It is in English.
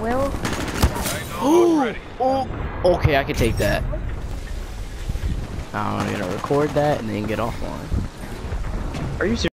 Will. Oh, okay, I can take that. I'm gonna record that and then get offline. Are you serious?